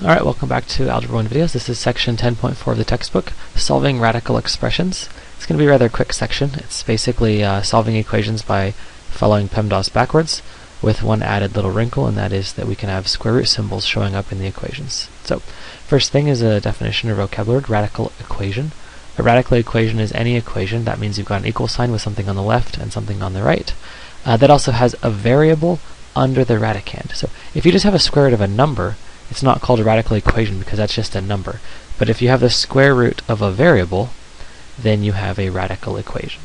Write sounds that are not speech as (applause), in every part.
Alright, welcome back to Algebra 1 videos. This is section 10.4 of the textbook, Solving Radical Expressions. It's going to be a rather quick section. It's basically uh, solving equations by following PEMDAS backwards with one added little wrinkle, and that is that we can have square root symbols showing up in the equations. So, first thing is a definition or vocabulary, radical equation. A radical equation is any equation, that means you've got an equal sign with something on the left and something on the right, uh, that also has a variable under the radicand. So if you just have a square root of a number, it's not called a radical equation because that's just a number. But if you have the square root of a variable, then you have a radical equation.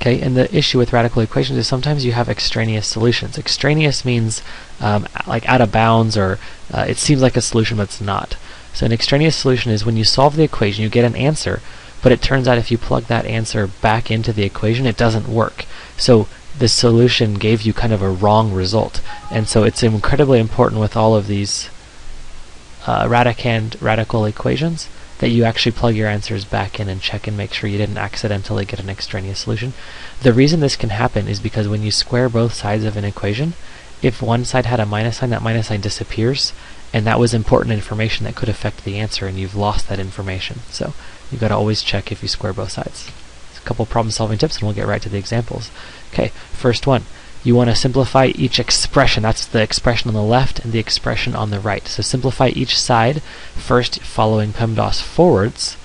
Okay, and the issue with radical equations is sometimes you have extraneous solutions. Extraneous means um, like out of bounds or uh, it seems like a solution but it's not. So an extraneous solution is when you solve the equation, you get an answer, but it turns out if you plug that answer back into the equation, it doesn't work. So the solution gave you kind of a wrong result. And so it's incredibly important with all of these uh, radicand radical equations that you actually plug your answers back in and check and make sure you didn't accidentally get an extraneous solution. The reason this can happen is because when you square both sides of an equation, if one side had a minus sign, that minus sign disappears, and that was important information that could affect the answer, and you've lost that information. So you've got to always check if you square both sides a couple problem solving tips and we'll get right to the examples. Okay, first one. You want to simplify each expression. That's the expression on the left and the expression on the right. So simplify each side, first following PEMDAS forwards,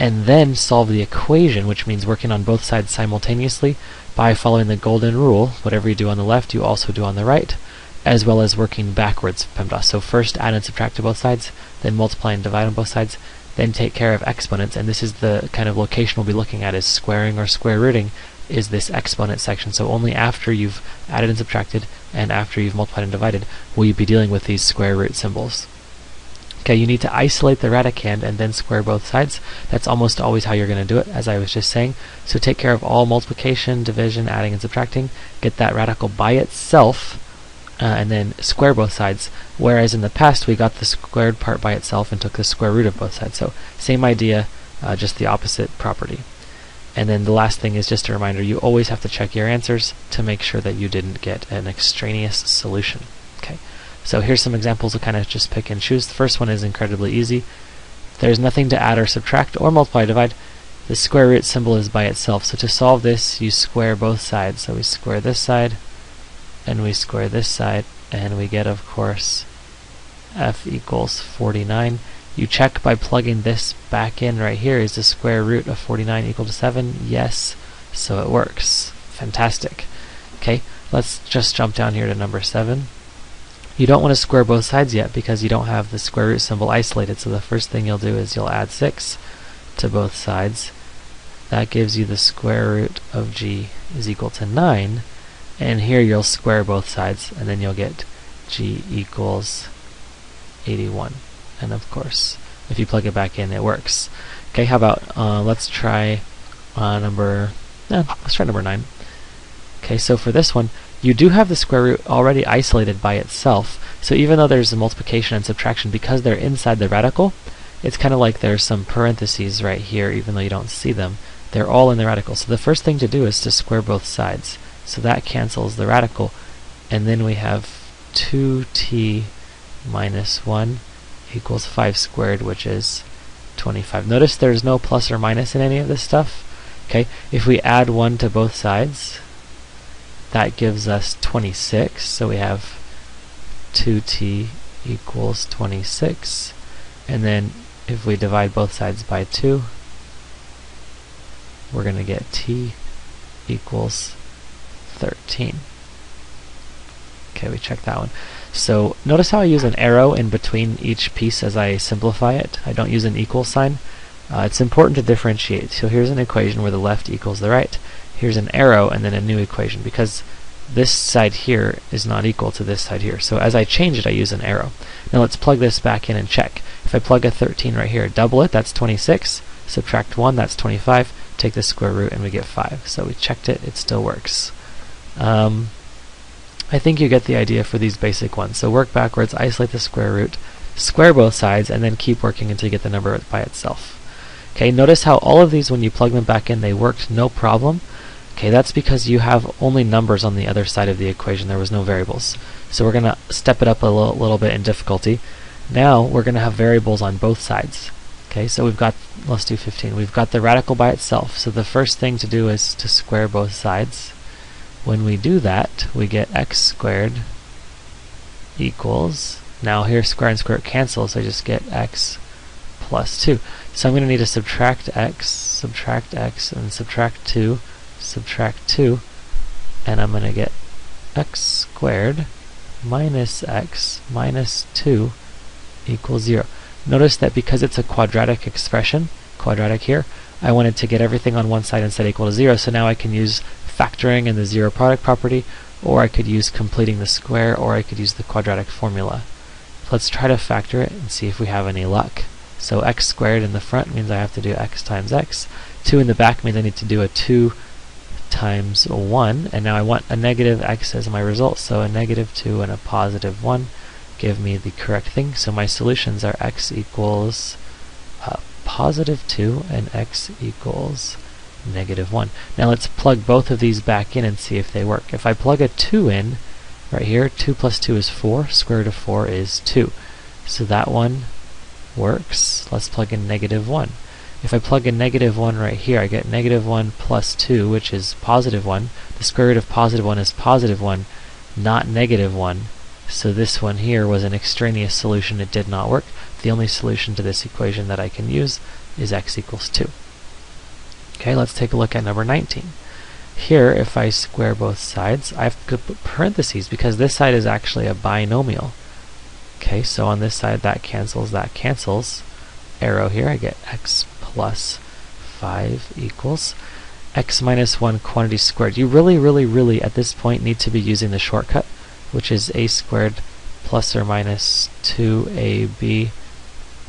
and then solve the equation, which means working on both sides simultaneously by following the golden rule. Whatever you do on the left, you also do on the right, as well as working backwards PEMDAS. So first add and subtract to both sides, then multiply and divide on both sides, then take care of exponents, and this is the kind of location we'll be looking at is squaring or square rooting is this exponent section. So only after you've added and subtracted and after you've multiplied and divided will you be dealing with these square root symbols. Okay, you need to isolate the radicand and then square both sides. That's almost always how you're going to do it, as I was just saying. So take care of all multiplication, division, adding, and subtracting. Get that radical by itself uh, and then square both sides. Whereas in the past we got the squared part by itself and took the square root of both sides. So same idea, uh, just the opposite property. And then the last thing is just a reminder, you always have to check your answers to make sure that you didn't get an extraneous solution. Okay, so here's some examples to kind of just pick and choose. The first one is incredibly easy. There's nothing to add or subtract or multiply or divide. The square root symbol is by itself. So to solve this, you square both sides. So we square this side, and we square this side and we get of course f equals 49 you check by plugging this back in right here is the square root of 49 equal to 7 yes so it works. Fantastic. Okay let's just jump down here to number 7 you don't want to square both sides yet because you don't have the square root symbol isolated so the first thing you'll do is you'll add 6 to both sides. That gives you the square root of g is equal to 9 and here you'll square both sides and then you'll get g equals 81 and of course if you plug it back in it works. Okay how about uh, let's try uh, number eh, let's try number 9 okay so for this one you do have the square root already isolated by itself. So even though there's a multiplication and subtraction because they're inside the radical it's kind of like there's some parentheses right here even though you don't see them. They're all in the radical. So the first thing to do is to square both sides. So that cancels the radical. And then we have 2t minus 1 equals 5 squared, which is 25. Notice there's no plus or minus in any of this stuff. Okay, if we add 1 to both sides, that gives us 26. So we have 2t equals 26. And then if we divide both sides by 2, we're going to get t equals 13. Okay, we check that one. So notice how I use an arrow in between each piece as I simplify it. I don't use an equal sign. Uh, it's important to differentiate. So here's an equation where the left equals the right. Here's an arrow and then a new equation because this side here is not equal to this side here. So as I change it, I use an arrow. Now let's plug this back in and check. If I plug a 13 right here, double it, that's 26. Subtract 1, that's 25. Take the square root and we get 5. So we checked it, it still works. Um, I think you get the idea for these basic ones. So work backwards, isolate the square root, square both sides, and then keep working until you get the number by itself. Okay, notice how all of these, when you plug them back in, they worked no problem. Okay, that's because you have only numbers on the other side of the equation. There was no variables. So we're going to step it up a little, little bit in difficulty. Now we're going to have variables on both sides. Okay, so we've got, let's do 15. We've got the radical by itself. So the first thing to do is to square both sides. When we do that, we get x squared equals, now here square and square cancel, so I just get x plus 2. So I'm going to need to subtract x, subtract x, and subtract 2, subtract 2, and I'm going to get x squared minus x minus 2 equals 0. Notice that because it's a quadratic expression, quadratic here, I wanted to get everything on one side and set equal to 0, so now I can use factoring and the zero product property, or I could use completing the square, or I could use the quadratic formula. Let's try to factor it and see if we have any luck. So x squared in the front means I have to do x times x. 2 in the back means I need to do a 2 times 1, and now I want a negative x as my result, so a negative 2 and a positive 1 give me the correct thing. So my solutions are x equals uh, positive 2 and x equals negative 1. Now let's plug both of these back in and see if they work. If I plug a 2 in, right here, 2 plus 2 is 4, square root of 4 is 2. So that one works. Let's plug in negative 1. If I plug in negative 1 right here, I get negative 1 plus 2, which is positive 1. The square root of positive 1 is positive 1, not negative 1. So this one here was an extraneous solution. It did not work. The only solution to this equation that I can use is x equals 2. Okay, let's take a look at number 19. Here, if I square both sides, I have to put parentheses because this side is actually a binomial. Okay, so on this side that cancels, that cancels. Arrow here, I get x plus 5 equals x minus 1 quantity squared. You really, really, really, at this point, need to be using the shortcut, which is a squared plus or minus 2ab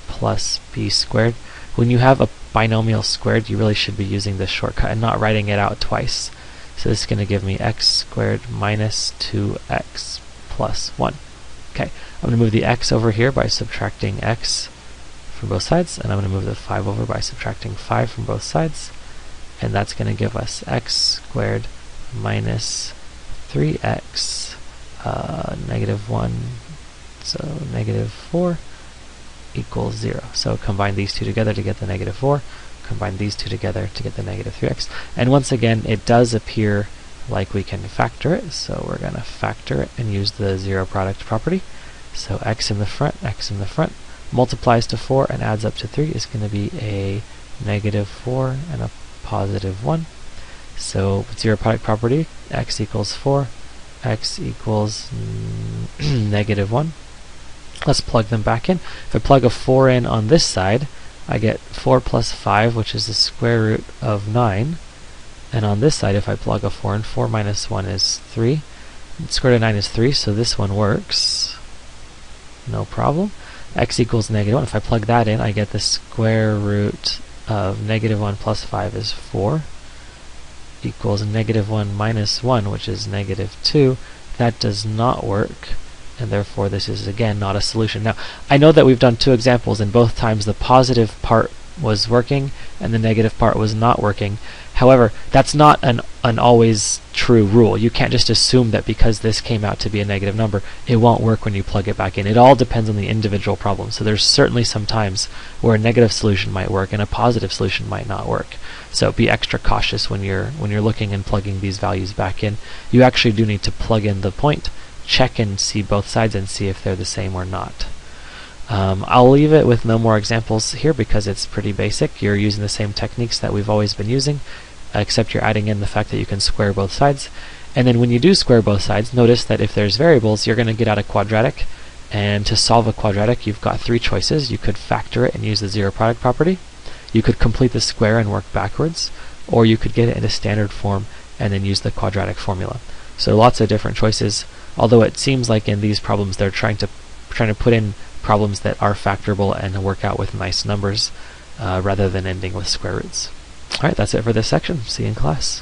plus b squared. When you have a binomial squared, you really should be using this shortcut and not writing it out twice. So this is going to give me x squared minus 2x plus 1. Okay, I'm going to move the x over here by subtracting x from both sides, and I'm going to move the 5 over by subtracting 5 from both sides, and that's going to give us x squared minus 3x uh, negative 1, so negative 4 equals 0. So combine these two together to get the negative 4, combine these two together to get the negative 3x. And once again, it does appear like we can factor it, so we're going to factor it and use the zero product property. So x in the front, x in the front, multiplies to 4 and adds up to 3 is going to be a negative 4 and a positive 1. So zero product property, x equals 4, x equals mm, (clears throat) negative 1. Let's plug them back in. If I plug a 4 in on this side, I get 4 plus 5, which is the square root of 9. And on this side, if I plug a 4 in, 4 minus 1 is 3. The square root of 9 is 3, so this one works. No problem. x equals negative 1. If I plug that in, I get the square root of negative 1 plus 5 is 4 equals negative 1 minus 1, which is negative 2. That does not work and therefore this is again not a solution. Now, I know that we've done two examples, and both times the positive part was working and the negative part was not working. However, that's not an, an always true rule. You can't just assume that because this came out to be a negative number, it won't work when you plug it back in. It all depends on the individual problem. So there's certainly some times where a negative solution might work and a positive solution might not work. So be extra cautious when you're when you're looking and plugging these values back in. You actually do need to plug in the point check and see both sides and see if they're the same or not. Um, I'll leave it with no more examples here because it's pretty basic. You're using the same techniques that we've always been using, except you're adding in the fact that you can square both sides. And then when you do square both sides, notice that if there's variables, you're going to get out a quadratic. And to solve a quadratic, you've got three choices. You could factor it and use the zero product property. You could complete the square and work backwards. Or you could get it into standard form and then use the quadratic formula. So lots of different choices. Although it seems like in these problems they're trying to trying to put in problems that are factorable and work out with nice numbers uh, rather than ending with square roots. Alright, that's it for this section. See you in class.